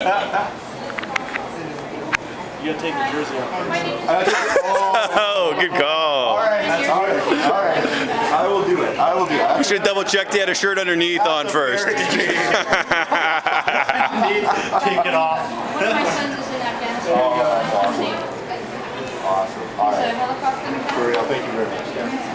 You gotta take the jersey off. Oh, oh, good call. All right, that's all right. All right. I will do it. I will do it. You should double check they had a shirt underneath that's on first. Take it off. Oh, awesome. Awesome. All right. For real, thank you very much. Yeah.